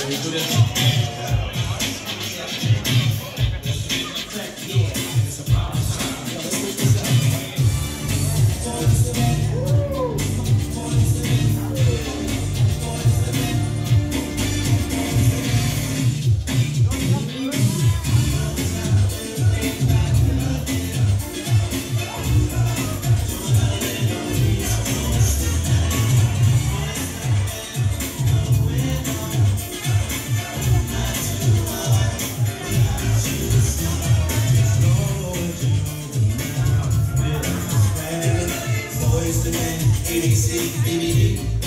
Thank you. Justin and ADC,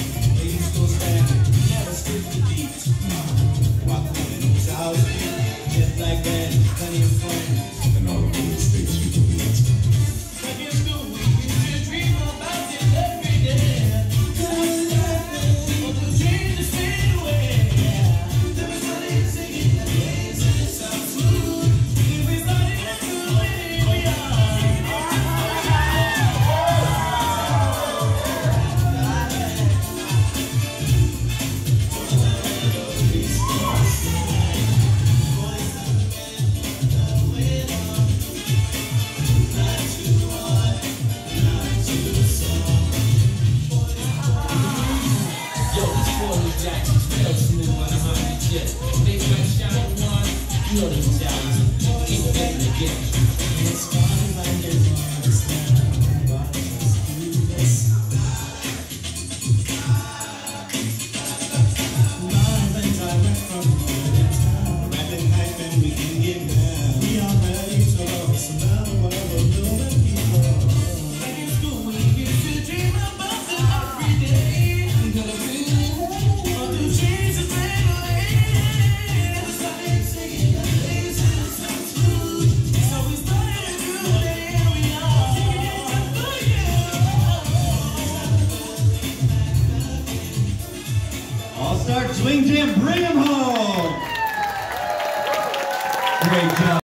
black, bells from one I'm on, yeah. Big one, you know the All-Star Swing Jam. Bring them home. Great job.